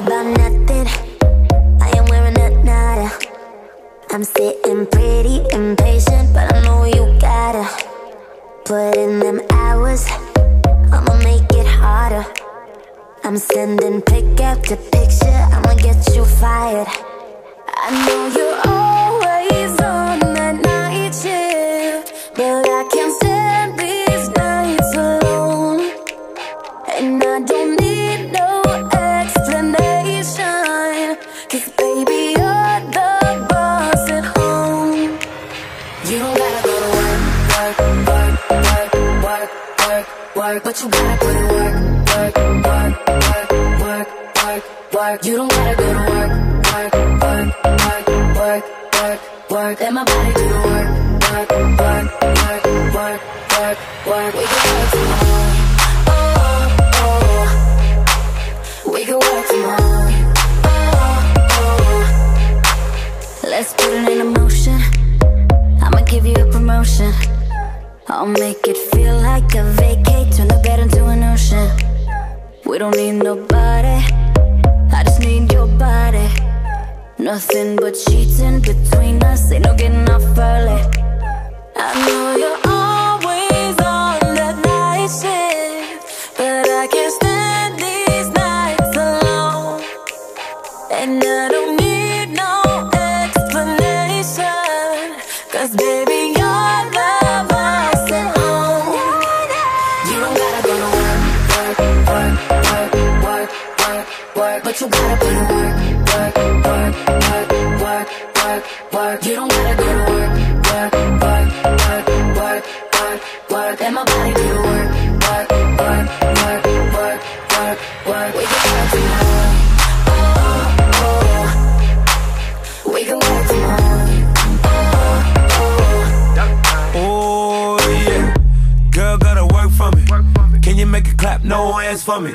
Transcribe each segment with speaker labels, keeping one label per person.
Speaker 1: about nothing. I am wearing a nada. I'm sitting pretty impatient, but I know you gotta put in them hours. I'ma make it harder. I'm sending pick after picture. I'ma get you fired. Don't gotta go to work, work, work, work, work, work, work, but you gotta work, work, work, work, work, work. You don't gotta go to work, work, work, work, work, work, work. Let my body do the work, work, work, work, work, work, work. We can work tomorrow. Promotion. I'll make it feel like a vacate, turn the bed into an ocean. We don't need nobody, I just need your body. Nothing but cheating between us, ain't no getting off early. I know you're always on that night shift, but I can't stand these nights alone. And I don't need no explanation Cause baby, But you gotta put in work, work, work, work, work, work, work You don't gotta go to work, work, work, work, work, work, work Let my body do the work, work, work, work, work, work, work We can work tomorrow we can work tomorrow.
Speaker 2: Oh yeah, girl gotta work for me. Can you make it clap? No hands for me.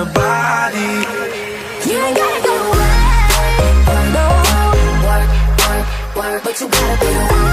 Speaker 2: your body.
Speaker 1: You ain't gotta go away no. Work, work, work, but you gotta put in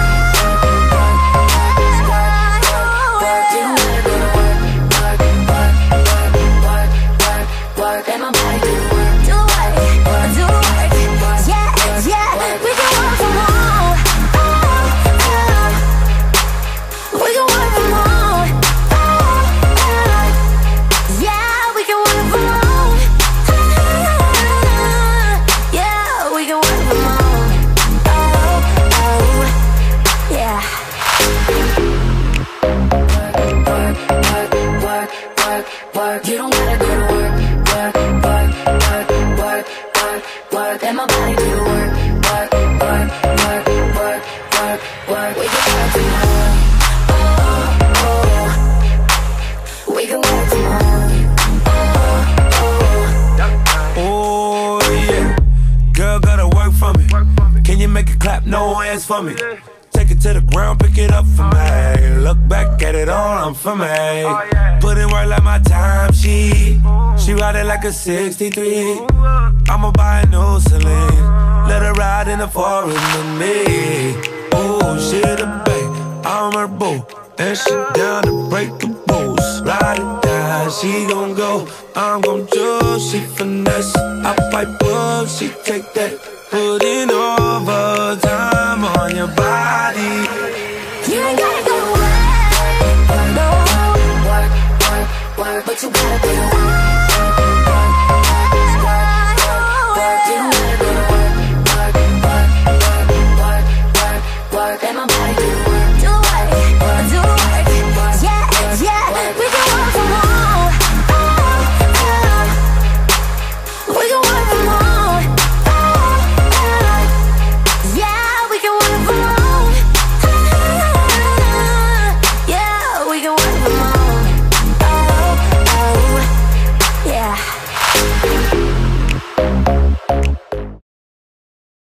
Speaker 1: work. You don't gotta go to work. Work, work, work, work, work, work. Let my body do the work. Work, work, work, work, work, work. We can work tomorrow. Oh, oh. oh. We can work tomorrow. Oh, oh, oh. Oh
Speaker 2: yeah, girl gotta work for me. Can you make it clap? No hands for me. It to the ground, pick it up for me. Look back at it all, I'm for me. Put in work like my time she. She ride it like a 63. I'ma buy a new Celine. Let her ride in the forest with me. Oh, she the babe, I'm her boo. And she down to break the rules. Ride it down, she gon' go. I'm gon' choose, she finesse. I pipe up, she take
Speaker 1: but you gotta put